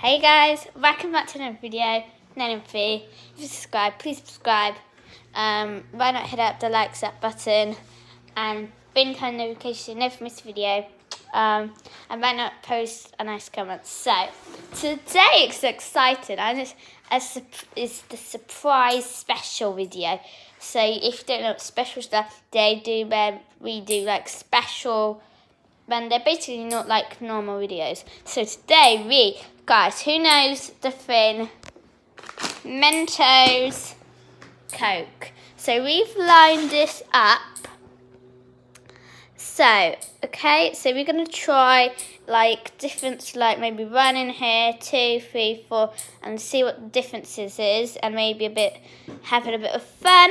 Hey guys, welcome back to another video. Name Fee. If you subscribe, please subscribe. Um, why not hit up the likes up button and bing turn notification so you never miss a video. Um, and why not post a nice comment. So today it's exciting and it's a, it's the surprise special video. So if you don't know what special stuff they do, where we do like special and they're basically not like normal videos. So today we, guys, who knows the thing? Mentos Coke. So we've lined this up. So, okay, so we're going to try like difference, like maybe one in here, two, three, four, and see what the differences is, and maybe a bit, having a bit of fun.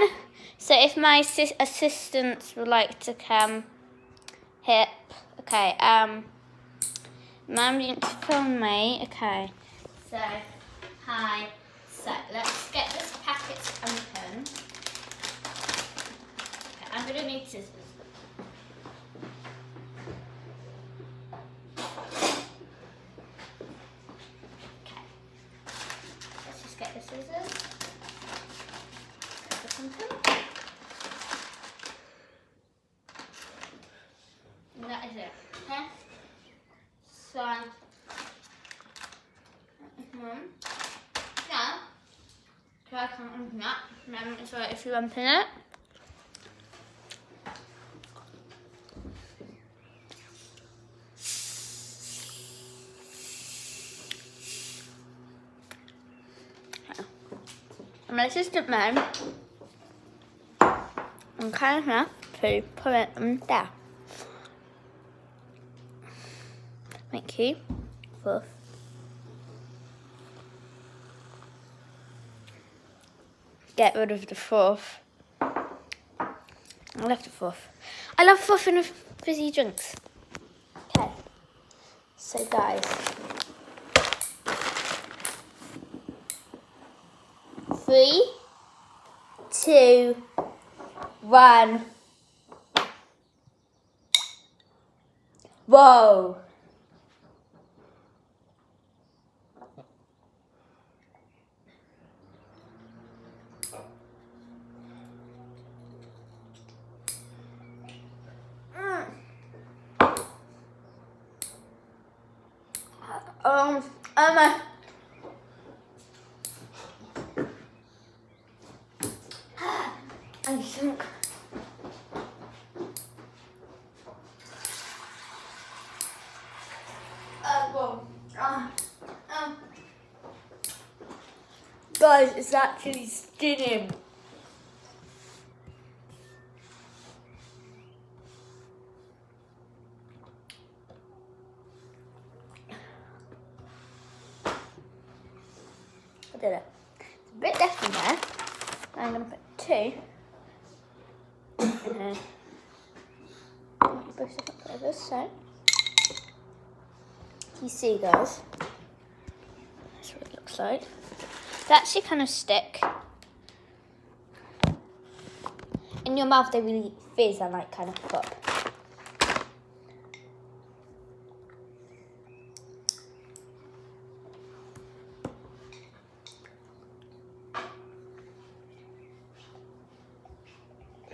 So if my assistants would like to come, hip, Okay, um, Mum didn't film me. Okay, so, hi. So, let's get this packet open. Okay, I'm going to need scissors. Okay, let's just get the scissors. Get the that is it. Okay? So, mum. Now, it's alright if you open it. my assistant man I'm kind enough to put it in there. Thank you. Fluff. Get rid of the fluff. I love the fluff. I love fluff in fizzy drinks. Okay. So guys. Three, two, one. Whoa. Um, Emma. I think. Uh, uh, um. Guys, it's actually stinging. I did it. It's a bit left in there. I'm going to put two in here. Both different flavours, so. You see, guys. That's what it looks like. They actually kind of stick. In your mouth, they really fizz and like kind of pop.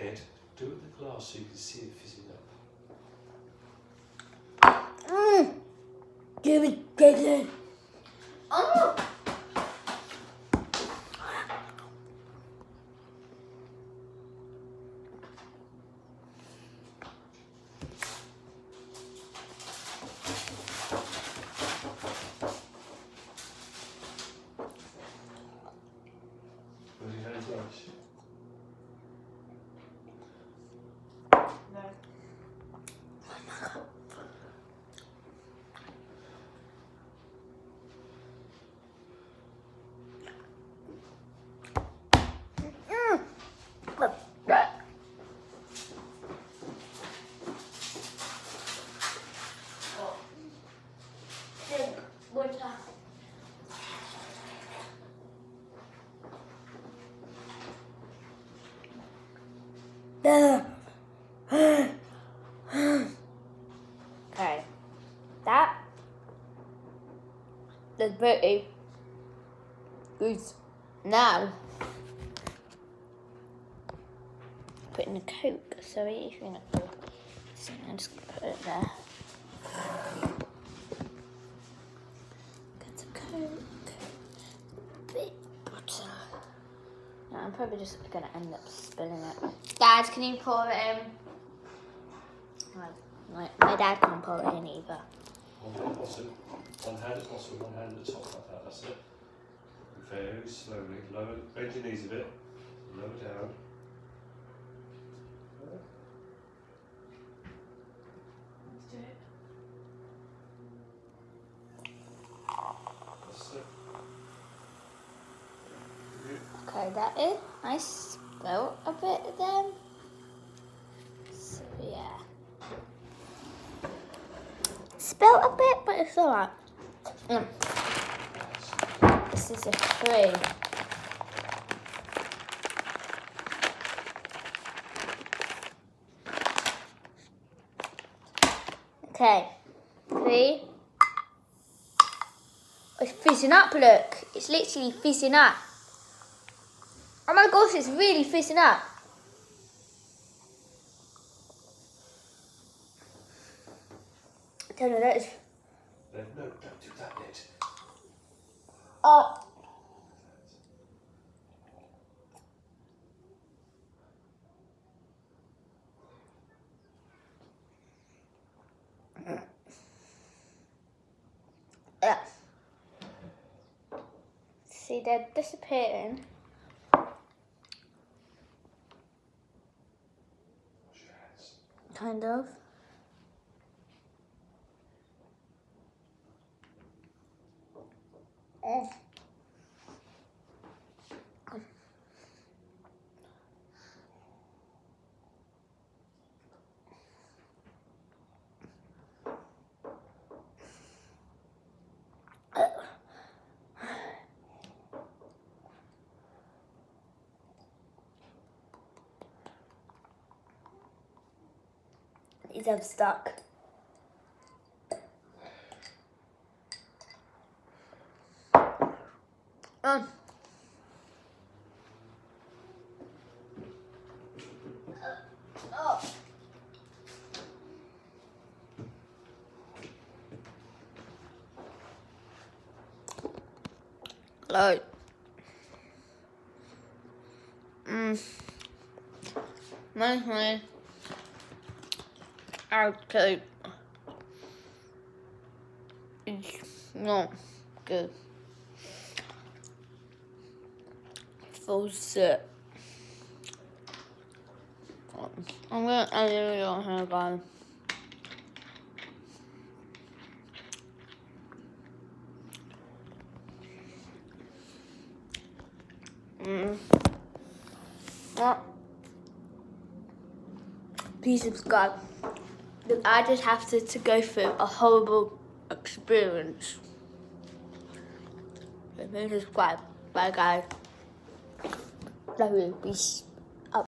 Ed, do it with the glass so you can see it fizzing up. Mmm! Give it, get it! Oh! What do you have okay. That There's Bertie. Who's now putting the coke. Sorry if you're not. I'm just gonna put it there. Get a coke. Bit butter. No, I'm probably just gonna end up spilling it. Dad, can you pour it in? My, my, my dad can't pour it in either. One hand bottom, one hand at bottom, one hand at top like that, that's it. Very slowly, lower, bend your knees a bit, lower down. That's it. Good. Okay, that is. I spilled a bit then. So yeah. Spilled a bit, but it's alright. Mm. This is a three. Okay, three. It's fizzing up, look. It's literally fizzing up. Oh my gosh, it's really fizzing up. I don't know, that is. No, don't do that yet. Oh. Yeah. See, they're disappearing. Kind of. Oh. These have stuck. Um. Right. Mm. My Okay. It's not good. Full set. I'm gonna the video here, guys. Mm. Well, please subscribe. I just have to, to go through a horrible experience. So please subscribe. Bye guys. Love you. Peace.